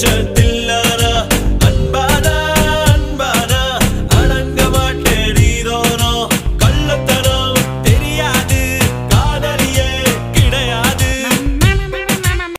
to